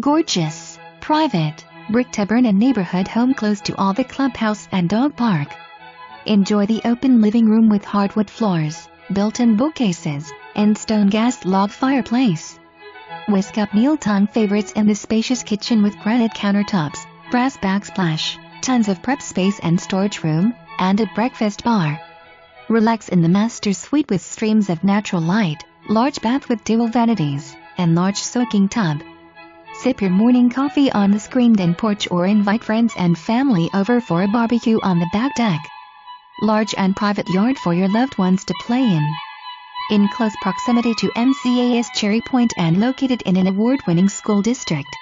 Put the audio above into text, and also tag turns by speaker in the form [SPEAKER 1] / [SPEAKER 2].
[SPEAKER 1] Gorgeous, private, brick taberna neighborhood home close to all the clubhouse and dog park. Enjoy the open living room with hardwood floors, built-in bookcases, and stone gas log fireplace. Whisk up mealtime favorites in the spacious kitchen with granite countertops, brass backsplash, tons of prep space and storage room, and a breakfast bar. Relax in the master suite with streams of natural light, large bath with dual vanities, and large soaking tub. Sip your morning coffee on the screened-in porch or invite friends and family over for a barbecue on the back deck. Large and private yard for your loved ones to play in. In close proximity to MCAS Cherry Point and located in an award-winning school district.